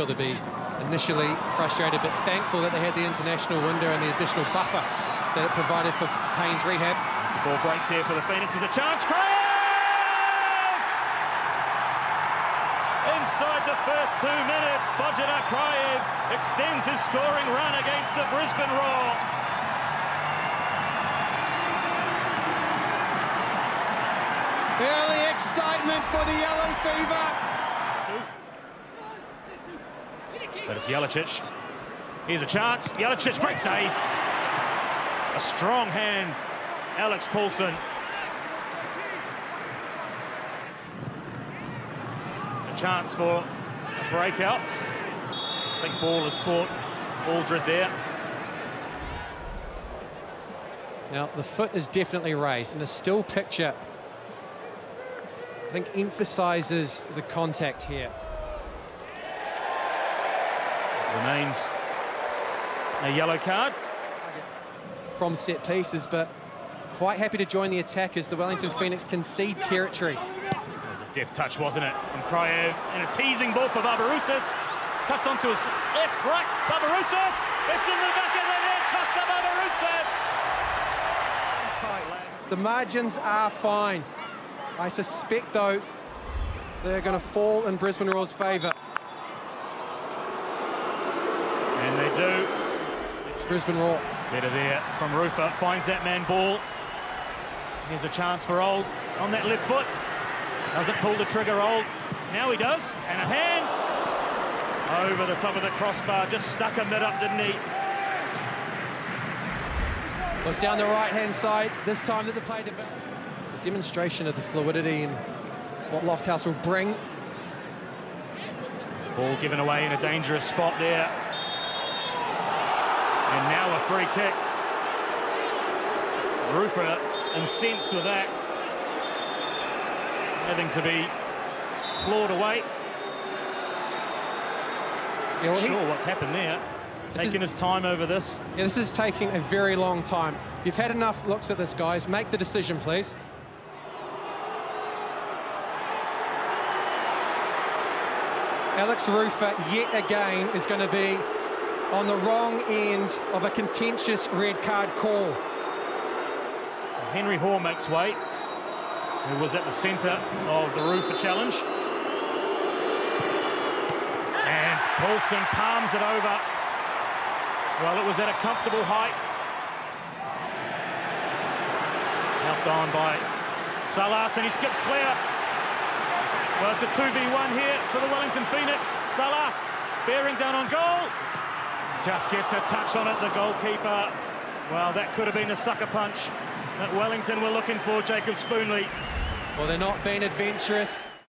sure they'll be initially frustrated, but thankful that they had the international window and the additional buffer that it provided for Payne's rehab. As the ball breaks here for the Phoenix, there's a chance. Kraev! Inside the first two minutes, Bogdan Kraev extends his scoring run against the Brisbane Roar. Early excitement for the Yellow Fever. That is Jelicic. Here's a chance. Jelicic, great save. A strong hand, Alex Paulsen. It's a chance for a breakout. I think ball has caught Aldred there. Now, the foot is definitely raised, and the still picture, I think, emphasises the contact here. Remains a yellow card. From set pieces, but quite happy to join the attack as the Wellington Phoenix concede territory. It was a deft touch, wasn't it, from Kraev, and a teasing ball for Barbarouses. Cuts onto his left, right, Barbarouses. It's in the back of the net, Kosta Barbarouses. The margins are fine. I suspect, though, they're going to fall in Brisbane Roar's favour. And they do. It's Brisbane Roar. Better there from Rufer. Finds that man ball. Here's a chance for Old on that left foot. Doesn't pull the trigger, Old. Now he does. And a hand over the top of the crossbar. Just stuck a mid up, didn't he? Well, it's down the right-hand side. This time that the play developed. It's a demonstration of the fluidity and what Lofthouse will bring. Ball given away in a dangerous spot there. And now a free kick. Rufer incensed with that. Having to be clawed away. Yeah, well, he- sure what's happened there. This Taking is- his time over this. Yeah, this is taking a very long time. You've had enough looks at this, guys. Make the decision, please. Alex Rufer, yet again, is going to be on the wrong end of a contentious red card call. So Henry Hore makes way, who was at the centre of the Rufer challenge. And Paulsen palms it over. Well, it was at a comfortable height. Helped on by Salas, and he skips clear. Well, it's a 2v1 here for the Wellington Phoenix. Salas bearing down on goal. Just gets a touch on it, the goalkeeper. Well, that could have been a sucker punch that Wellington were looking for, Jacob Spoonley. Well, they're not being adventurous.